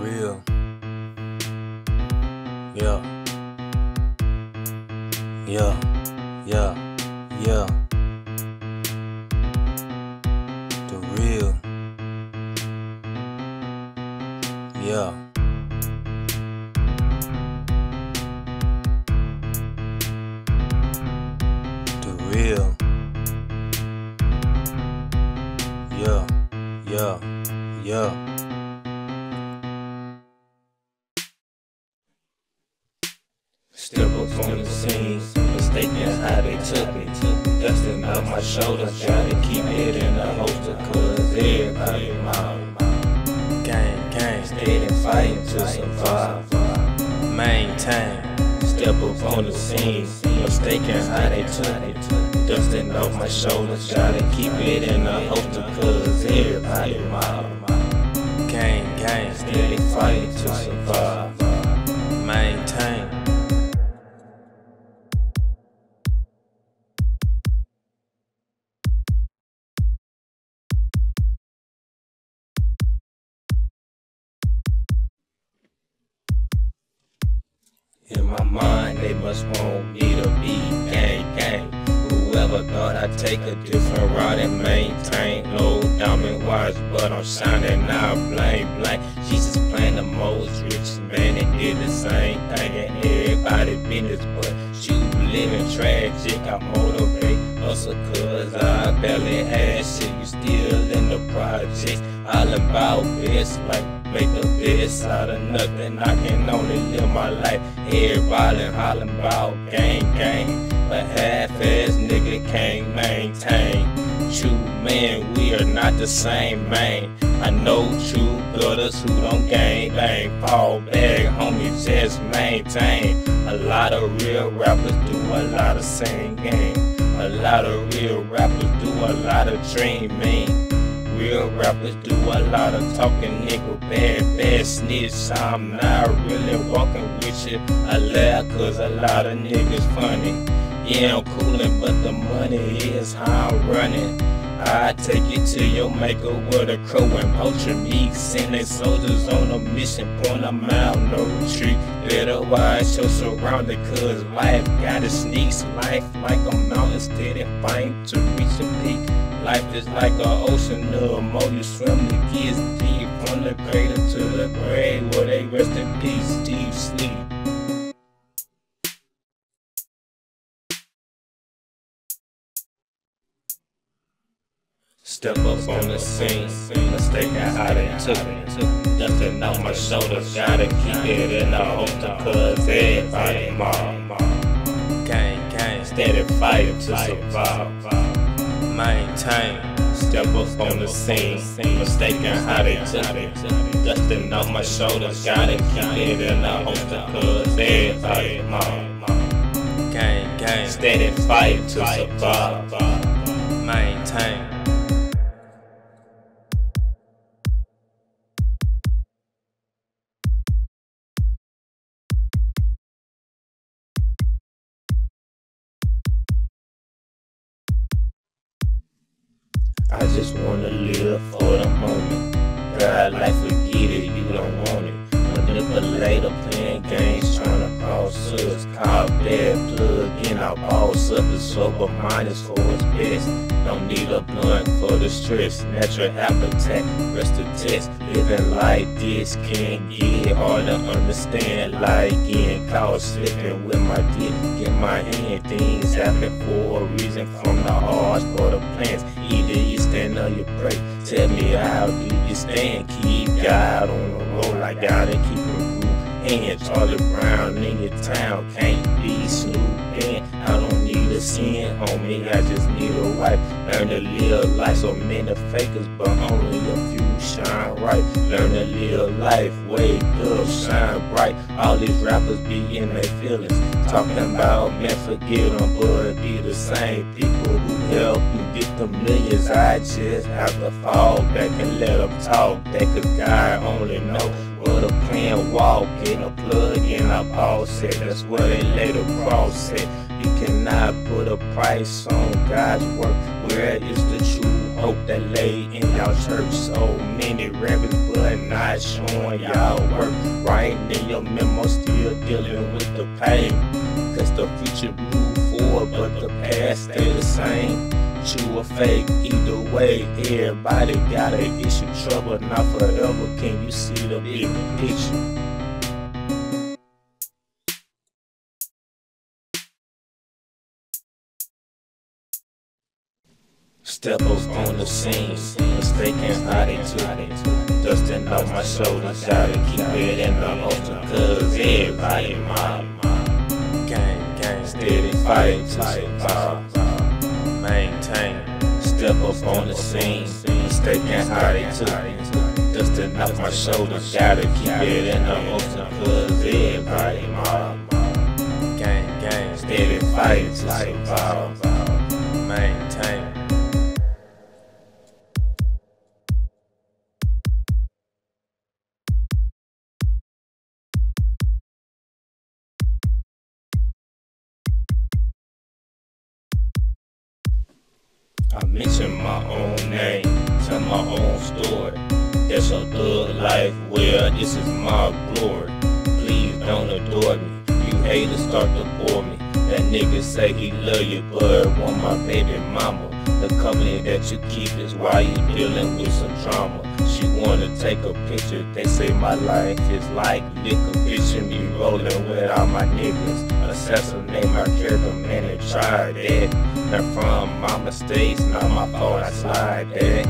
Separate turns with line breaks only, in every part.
Real. Yeah. Yeah. Yeah. Yeah. Real. Yeah. Yeah. Yeah.
Step up on the scene, mistaken how they took me. Dusting off my shoulders, try to keep it in the holster, cause everybody mine.
Gang, gang.
Steady fighting to survive.
Maintain.
Step up on the scene, mistaken how they took me. Dusting off my shoulders, try to keep it in the holster, cause everybody mine.
Gang, gang.
Steady fighting to survive.
Maintain.
My mind, they must want me to be gang gang. Whoever thought I'd take a different route and maintain no diamond wires, but I'm shining now, blank blank. Jesus playing the most richest man and did the same thing, and everybody business, but you living tragic. I motivate hustle cause I barely had shit. You still in the projects, all about this like make the best out of nothing. I can only live my life. Everybody hollering about gang gang. But half-ass nigga can't maintain. True man, we are not the same man. I know true brothers who don't gang bang. Fall back, homie, just maintain. A lot of real rappers do a lot of same singing. A lot of real rappers do a lot of dreaming. Real rappers do a lot of talking, nigga. Bad, bad snitch. I'm not really walking with you. I laugh cause a lot of niggas funny. Yeah, I'm coolin', but the money is how I'm running. I take you to your maker with a crow and poacher meat. Send they soldiers on a mission, point them out, no retreat. Better watch your surrounding, cause life got its sneaks. Life like a mountain, steady fighting to reach a peak. Life is like an ocean, the more you swim, the gets deep. From the cradle to the grave, where they rest in peace, deep sleep. Step up on the scene, mistaken how they took me. Dusting off my shoulders, gotta keep it in the holster, cause everybody mom.
Gang, gang.
Steady fighting to survive.
Maintain.
Step up on the scene, mistaken how they took me. Dusting off my shoulders, gotta keep it in the holster, cause everybody mom.
Gang, gang.
Steady fight to survive.
Maintain.
I just wanna live for the moment. God, life forget it, you don't want it. Manipulator playing games, trying to cross us. Call bad plug in, our boss up. The sober mind is for its best. Don't need a blunt for the stress. Natural habitat, rest the test. Living like this can get hard to understand. Like getting caught slipping with my dick in my hand. Things happen for a reason from the hearts for the plans. Either you stand or you pray. Tell me how do you stand? Keep God on the road. I gotta keep a rule. Hands Charlie Brown in your town can't be snooping. I don't need a sin, homie. I just need a wife. Learn to live life. So many fakers, but only a few shine right. Learn to live life. Wake up, shine bright. All these rappers be in their feelings. Talking about man, forget them, but be the same people who help you get the millions. I just have to fall back and let them talk. That cause God only know But a plan walk in a plug in a ball set. That's where they lay the cross at. You cannot put a price on God's work. Where is the true hope that lay in y'all church? So many rabbits, but not showing y'all work. Writing in your memo, still dealing with the pain. Cause the future move forward, but the past stay the same. True or fake, either way, everybody got an issue. Trouble not forever. Can you see the big picture? Step up on the scene, mistaken how they took it. Dusting off my shoulders, gotta keep it in the holster, cause everybody mob.
Gang, gang,
Steady fighting to survive.
maintain.
Step up on the scene, mistaken how they took it. Dusting off my shoulders, gotta keep it in the holster, cause everybody mob.
Gang, gang,
Steady fighting to survive.
maintain.
I mention my own name, tell my own story. That's a thug life, well, this is my glory. Please don't adore me, haters start to bore me. That nigga say he love you, but want my baby mama. The company that you keep is why you dealing with some drama. She wanna take a picture, they say my life is like liquor. Picture me rolling with all my niggas. Assassinate my character, man, and try that. Learn from my mistakes, not my fault, I slide that.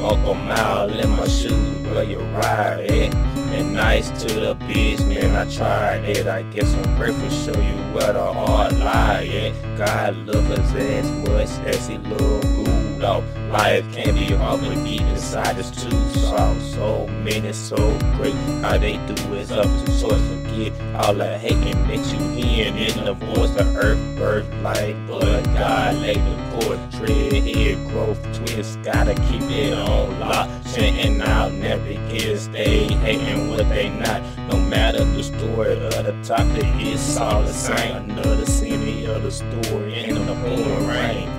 Walk a mile in my shoes, where you ride at. And nice to the bitch, man, I tried it. I guess I'm grateful, show you where the heart lie at. God love us as much as he love Rudolph. Life can be hard, but deep inside is too soft. So many, so great. How they do is up to source. All the hating that you hearing in the voice. of earth, birth, life, blood. God laid the court, tread, head growth, twist. Gotta keep it on lock. Chanting out, never get stay hating what they not. No matter the story of the topic, it's all the same. Another scene of the story in the pouring rain.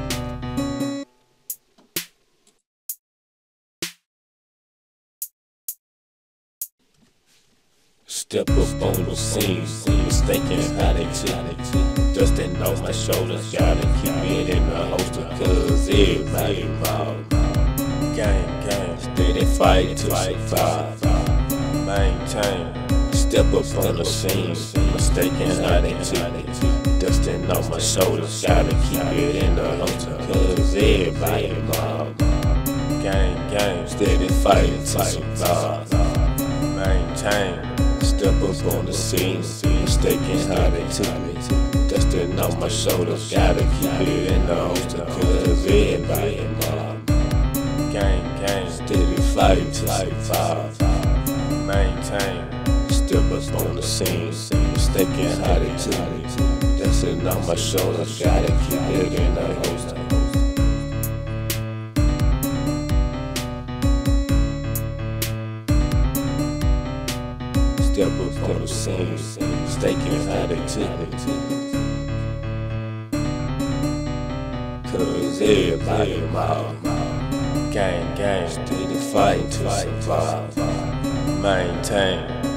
Step up on the scene, mistaken how they took it. Dusting off my shoulders, gotta keep it in the holster, cause everybody involved.
Gang, gang,
Steady fight to survive.
maintain.
Step up on the scene, mistaken how they took it. Dusting off my shoulders, gotta keep it in the holster, cause everybody involved.
Gang, gang,
Steady fighting to survive.
maintain.
Step up on the scene, mistaken how they took me. Dusting off my shoulders, gotta keep it in the holster, cause everybody involved.
Gang, gang,
Steady fighting to survive.
maintain.
Step up on the scene, mistaken how they took me. Dusting off my shoulders, gotta keep it in the holster. On the scene, mistaken how they took me. Cause everybody involved.
Gang, gang,
Steady fighting to survive.
maintain.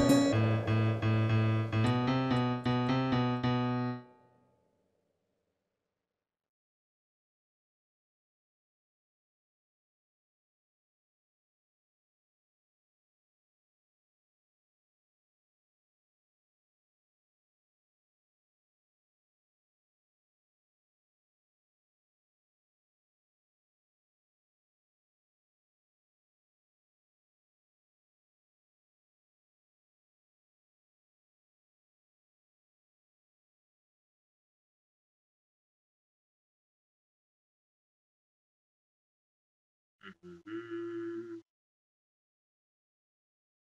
Mm-hmm.